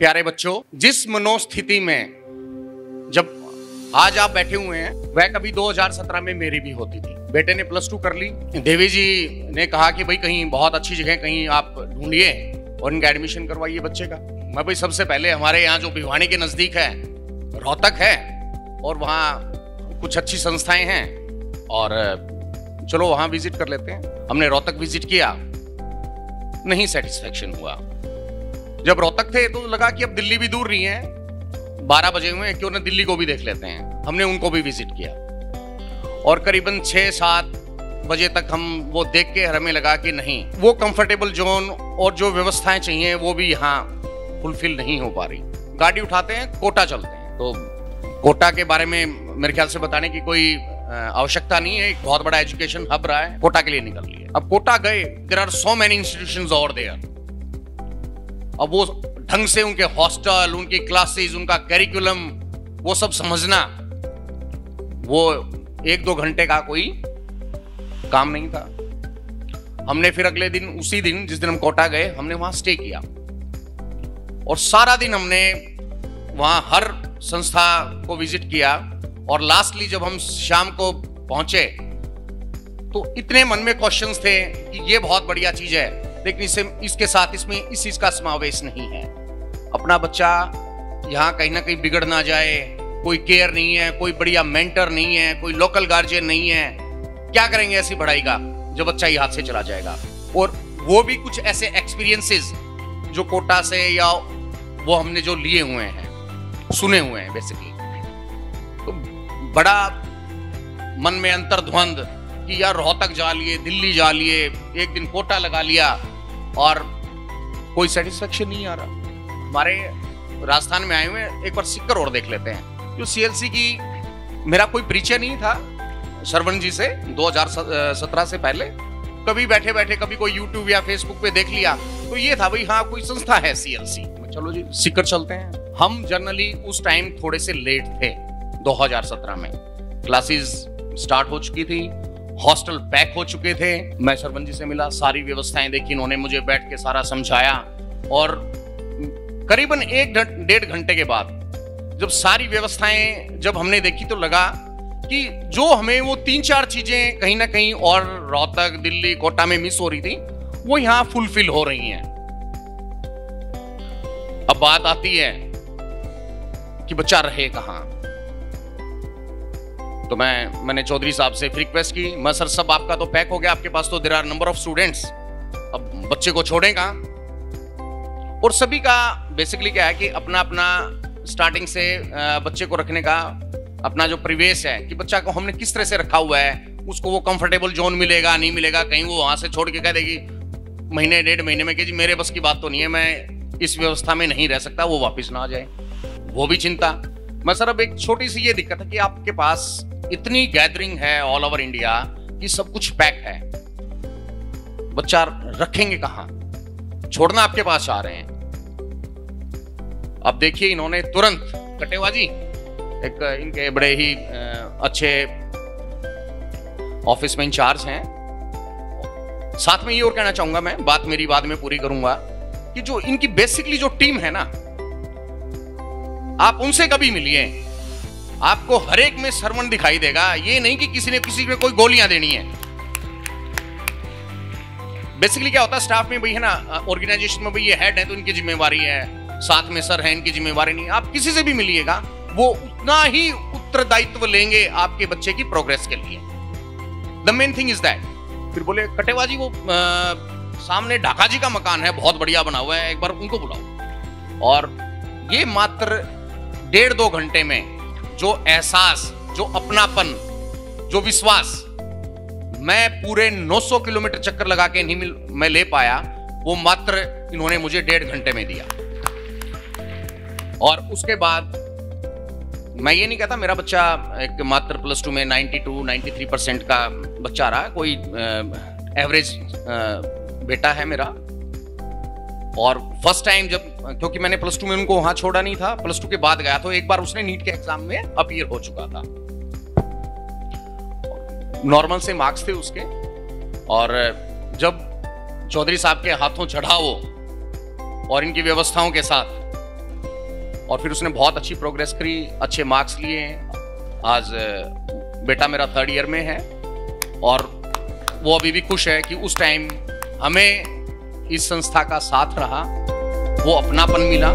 प्यारे बच्चों, जिस मनोस्थिति में जब आज आप बैठे हुए हैं, वह कभी 2017 में मेरी भी होती थी। बेटे ने प्लस टू कर ली। देवी जी ने कहा कि भाई कहीं बहुत अच्छी जगह कहीं आप ढूंढिए और इनका एडमिशन करवाइए बच्चे का। मैं भाई सबसे पहले हमारे यहाँ जो भिवानी के नज़दीक है, रोहतक है, और वहाँ कुछ अच्छी संस्थाएँ हैं, और चलो वहाँ विज़िट कर लेते हैं। हमने रोहतक विज़िट किया, नहीं सेटिस्फेक्शन हुआ। जब रोहतक थे तो लगा कि अब दिल्ली भी दूर नहीं है। बारह बजे हुए, क्यों ना दिल्ली को भी देख लेते हैं। हमने उनको भी विज़िट किया। और करीबन छह सात बजे तक हम वो देख के हमें लगा कि नहीं, वो कंफर्टेबल जोन और जो व्यवस्थाएँ चाहिए, वो भी यहाँ फुलफिल नहीं हो पा रही। गाड़ी उठाते हैं, कोटा चलते हैं। तो कोटा के बारे में मेरे ख्याल से बताने की कोई आवश्यकता नहीं है। एक बहुत बड़ा एजुकेशन हब रहा है, कोटा के लिए निकल लिए अब कोटा गए there are so many institution और देयर अब वो ढंग से उनके हॉस्टल, उनकी क्लासेस, उनका कैरिकुलम वो सब समझना, वो एक दो घंटे का कोई काम नहीं था। हमने फिर अगले दिन, उसी दिन, जिस दिन हम कोटा गए, हमने वहाँ स्टे किया। और सारा दिन हमने वहाँ हर संस्था को विज़िट किया। और लास्टली जब हम शाम को पहुँचे तो इतने मन में क्वेश्चंस थे कि ये बहुत बढ़िया चीज़ है। लेकिन इसे इसके साथ इसमें, इस चीज़ का समावेश नहीं है। अपना बच्चा यहाँ कहीं ना कहीं बिगड़ ना जाए, कोई केयर नहीं है, कोई बढ़िया मेंटर नहीं है, कोई लोकल गार्जियन नहीं है, क्या करेंगे ऐसी पढ़ाई का, जो बच्चा ही हाथ से चला जाएगा? और वो भी कुछ ऐसे एक्सपीरियंसेस जो कोटा से या वो हमने जो लिए हुए हैं, सुने हुए हैं बेसिकली तो बड़ा मन में अंतर्ध्वंद कि यार रोहतक जा लिए, दिल्ली जा लिए, एक दिन कोटा लगा लिया और कोई सेटिस्फेक्शन नहीं आ रहा। हमारे राजस्थान में आए हुए एक बार सिक्कर और देख लेते हैं। जो सीएलसी की मेरा कोई परिचय नहीं था श्रवण जी से 2017 से पहले। कभी बैठे बैठे, कभी कोई यूट्यूब या फेसबुक पे देख लिया तो ये था भाई हाँ कोई संस्था है सीएलसी चलो जी सिक्कर चलते हैं। हम जनरली उस टाइम थोड़े से लेट थे 2017 में। क्लासेस स्टार्ट हो चुकी थी हॉस्टल पैक हो चुके थे। मैं सरपंच जी से मिला, सारी व्यवस्थाएँ देखी उन्होंने मुझे बैठ के सारा समझाया। और करीबन एक डेढ़ घंटे के बाद जब सारी व्यवस्थाएँ जब हमने देखी तो लगा कि जो हमें वो तीन चार चीज़ें कहीं ना कहीं और रोहतक, दिल्ली, कोटा में मिस हो रही थी, वो यहाँ फुलफिल हो रही हैं। अब बात आती है कि बच्चा रहे कहाँ? तो मैं, मैंने चौधरी साहब से रिक्वेस्ट की, मैं सर, सब आपका तो पैक हो गया, आपके पास तो there are number of students अब बच्चे को छोड़ेगा और सभी का बेसिकली क्या है कि अपना अपना स्टार्टिंग से बच्चे को रखने का अपना जो परिवेश है कि बच्चा को हमने किस तरह से रखा हुआ है, उसको वो कंफर्टेबल जोन मिलेगा, नहीं मिलेगा, कहीं वो वहाँ से छोड़ के कह देगी, महीने, डेढ़ महीने में कि जी, मेरे बस की बात तो नहीं है, मैं इस व्यवस्था में नहीं रह सकता, वो वापस ना आ जाए. वो भी चिंता। मैं सर, अब एक छोटी सी ये दिक्कत है कि आपके पास इतनी गैदरिंग है ऑल ओवर इंडिया कि सब कुछ पैक है। बच्चा रखेंगे कहाँ? छोड़ना आपके पास आ रहे हैं। अब देखिए इन्होंने तुरंत कटेवा जी एक इनके बड़े ही अच्छे ऑफ़िस में इंचार्ज हैं। साथ में ये और कहना चाहूँगा मैं, बात मेरी बाद में पूरी करूँगा कि जो इनकी बेसिकली जो टीम है ना, आप उनसे कभी मिलिए। आपको हर एक में सरवण दिखाई देगा। ये नहीं कि किसी ने किसी में कोई गोलियाँ देनी है। बेसिकली क्या होता है स्टाफ में भाई है ना ऑर्गेनाइजेशन में भाई ये हेड है तो इनकी जिम्मेवारी है। साथ में सर है इनकी जिम्मेवारी नहीं। आप किसी से भी मिलिएगा वो उतना ही उत्तरदायित्व लेंगे आपके बच्चे की प्रोग्रेस के लिए। The main thing is that फिर बोले कटेवा जी वो आ, सामने ढाका जी का मकान है बहुत बढ़िया बना हुआ है एक बार उनको बुलाओ। और ये मात्र डेढ़ दो घंटे में जो एहसास, जो अपनापन, जो विश्वास, मैं पूरे 900 किलोमीटर चक्कर लगा के नहीं मिल, मैं ले पाया, वो मात्र इन्होंने मुझे डेढ़ घंटे में दिया। और उसके बाद मैं ये नहीं कहता मेरा बच्चा एक मात्र प्लस टू में 92 93 परसेंट का बच्चा रहा, कोई एवरेज बेटा है मेरा। और फ़र्स्ट टाइम जब, क्योंकि मैंने प्लस टू में उनको वहाँ छोड़ा नहीं था प्लस टू के बाद गया तो एक बार उसने नीट के एग्ज़ाम में अपीयर हो चुका था। नॉर्मल से मार्क्स थे उसके। और, जब चौधरी साहब के हाथों चढ़ा वो, और इनकी व्यवस्थाओं के साथ, और फिर उसने बहुत अच्छी प्रोग्रेस करी, अच्छे मार्क्स लिए। आज, बेटा मेरा थर्ड ईयर में है, और वो अभी भी खुश है कि उस टाइम हमें इस संस्था का साथ रहा वो अपनापन मिला।